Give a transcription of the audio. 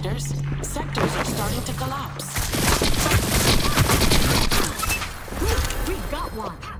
contenders, sectors are starting to collapse. We've got one.